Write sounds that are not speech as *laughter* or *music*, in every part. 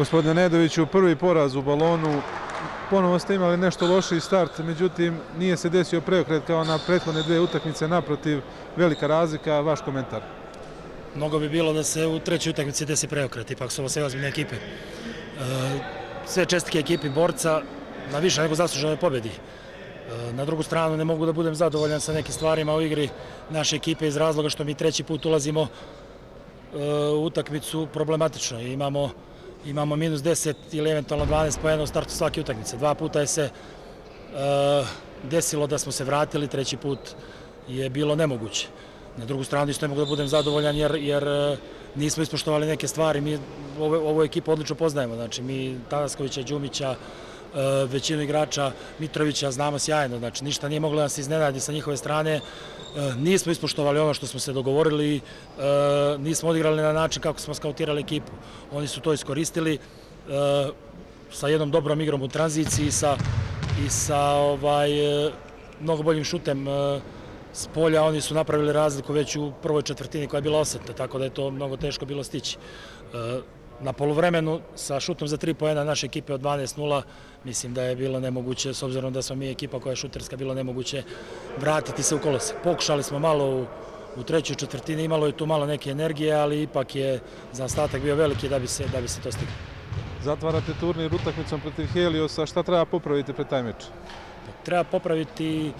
Gospodine Nedoviću, prvi poraz u balonu, ponovo ste imali nešto loši start, međutim nije se desio preokret kao na prethodne dve utakmice, naprotiv, velika razlika, vaš komentar. Mnogo bi bilo da se u trećoj utakmici desi preokret, ipak su ovo sve ozbiljne ekipe. E, sve čestike ekipi borca na više nego zasluženoj pobedi. E, na drugu stranu ne mogu da budem zadovoljan sa nekim stvarima u igri naše ekipe iz razloga što mi treći put ulazimo e, u utakmicu problematično. Imamo imamo minus 10 ili eventualno 12 pojena u startu svake utakmice. Dva puta je se e, desilo da smo se vratili, treći put je bilo nemoguće. Na drugu stranu isto ne mogu da budem zadovoljan jer, jer eh, nismo ispoštovali neke stvari. Mi ovo, ovo ekipu odlično poznajemo. Znači, mi Tanaskovića, Đumića, E, većinu igrača Mitrovića znamo sjajno, znači ništa nije moglo da se iznenadi sa njihove strane, e, nismo ispoštovali ono što smo se dogovorili, e, nismo odigrali na način kako smo skautirali ekipu, oni su to iskoristili e, sa jednom dobrom igrom u tranziciji i sa, i sa ovaj, mnogo boljim šutem s polja, oni su napravili razliku već u prvoj četvrtini koja je bila osetna, tako da je to mnogo teško bilo stići na polovremenu sa šutom za tri pojena naše ekipe od 12-0, mislim da je bilo nemoguće, s obzirom da smo mi ekipa koja je šuterska, bilo nemoguće vratiti se u kolose. Pokušali smo malo u, u trećoj četvrtini, imalo je tu malo neke energije, ali ipak je za ostatak bio veliki da bi se, da bi se to stiglo. Zatvarate turnir utakmicom protiv Heliosa, šta treba popraviti pre taj meč? Treba popraviti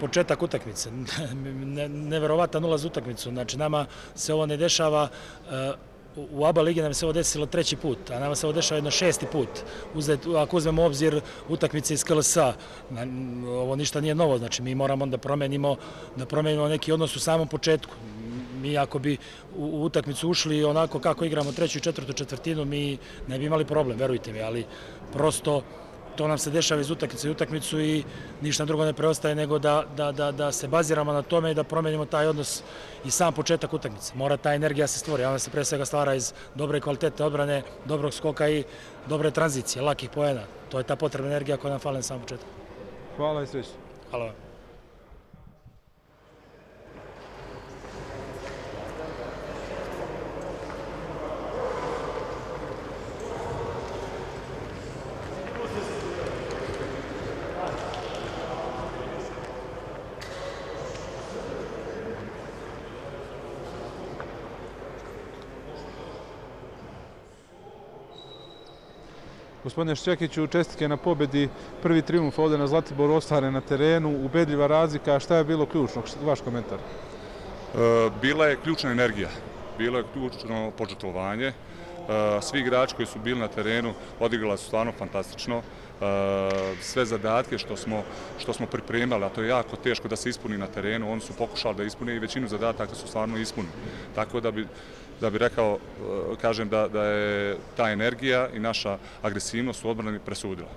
početak utakmice. *laughs* Neverovatan ulaz utakmicu. Znači, nama se ovo ne dešava u ABA ligi nam se ovo desilo treći put, a nama se ovo dešava jedno šesti put. Ako uzmemo obzir utakmice iz KLS-a, ovo ništa nije novo, znači mi moramo da promenimo, da promenimo neki odnos u samom početku. Mi ako bi u utakmicu ušli onako kako igramo treću i četvrtu četvrtinu, mi ne bi imali problem, verujte mi, ali prosto to nam se dešava iz utakmice i utakmicu i ništa drugo ne preostaje nego da, da, da, da se baziramo na tome i da promenimo taj odnos i sam početak utakmice. Mora ta energija se stvori, ona se pre svega stvara iz dobre kvalitete odbrane, dobrog skoka i dobre tranzicije, lakih pojena. To je ta potrebna energija koja nam fali na sam početak. Hvala i sreći. Hvala vam. Gospodine Šćekiću, čestike na pobedi, prvi triumf ovde na Zlatiboru ostvaren na terenu, ubedljiva razlika, šta je bilo ključno, vaš komentar? E, bila je ključna energija, bilo je ključno početovanje, E, svi igrači koji su bili na terenu odigrala su stvarno fantastično, e, sve zadatke što smo, što smo pripremali, a to je jako teško da se ispuni na terenu, oni su pokušali da ispune i većinu zadataka su stvarno ispunili. Tako da bi da bi rekao, e, kažem da, da je ta energija i naša agresivnost u odbrani presudila.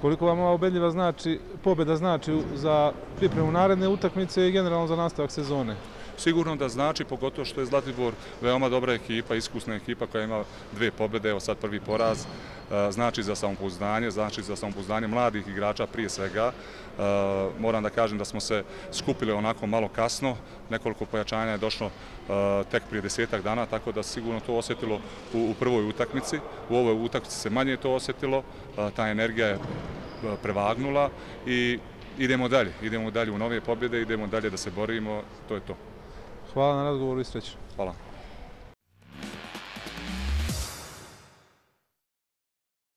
Koliko vam ova obedljiva znači, pobjeda znači za pripremu naredne utakmice i generalno za nastavak sezone? Sigurno da znači, pogotovo što je Zlatibor veoma dobra ekipa, iskusna ekipa koja ima dve pobjede, evo sad prvi poraz, e, znači za samopouzdanje, znači za samopouzdanje mladih igrača prije svega. E, moram da kažem da smo se skupili onako malo kasno, nekoliko pojačanja je došlo e, tek prije desetak dana, tako da sigurno to osjetilo u prvoj utakmici. U ovoj utakmici se manje to osjetilo, ta energija je prevagnula i idemo dalje, idemo dalje u nove pobjede, idemo dalje da se borimo, to je to. Hvala na razgovoru i sreću. Hvala.